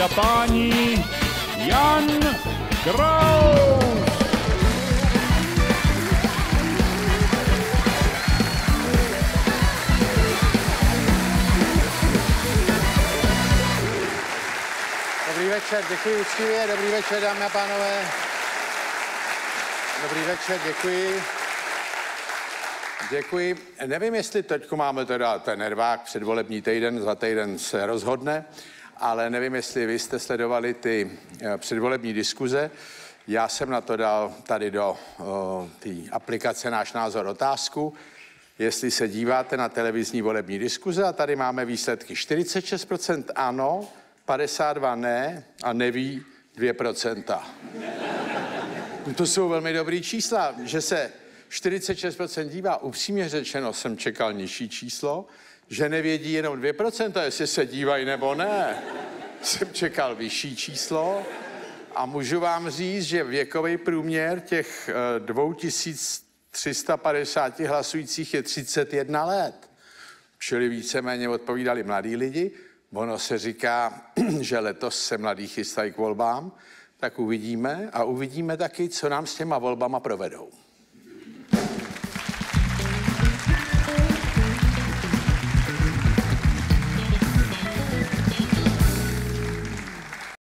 a páni, Jan Kraus. Dobrý večer, děkuji úctivě, dobrý večer, dámy a pánové. Dobrý večer, děkuji. Děkuji. Nevím, jestli teď máme teda ten nervák předvolební týden, za týden se rozhodne, ale nevím, jestli vy jste sledovali ty eh, předvolební diskuze. Já jsem na to dal tady do té aplikace Náš názor otázku. Jestli se díváte na televizní volební diskuze, a tady máme výsledky 46% ano, 52 ne a neví 2%. To jsou velmi dobrý čísla, že se 46% dívá. Upřímně řečeno jsem čekal nižší číslo, že nevědí jenom 2%, jestli se dívají nebo ne. Jsem čekal vyšší číslo a můžu vám říct, že věkový průměr těch eh, 2350 hlasujících je 31 let. Čili víceméně odpovídali mladí lidi. Ono se říká, že letos se mladí chystají k volbám, tak uvidíme a uvidíme taky, co nám s těma volbama provedou.